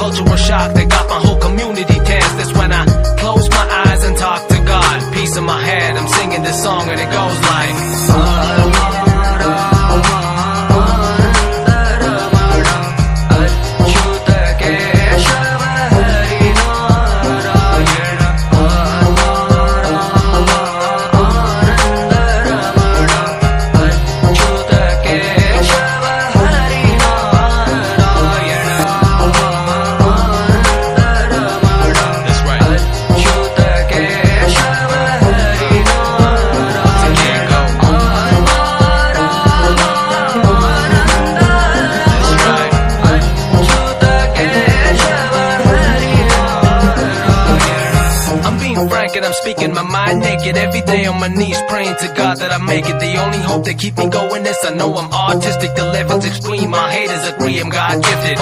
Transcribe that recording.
Cultural shock that got my whole community tense. That's when I close my eyes and talk to God. Peace in my head, I'm singing this song and it goes like. Uh, I'm being frank and I'm speaking my mind naked every day on my knees praying to God that I make it. The only hope that keep me going is I know I'm artistic, The levels extreme. My haters agree I'm God gifted.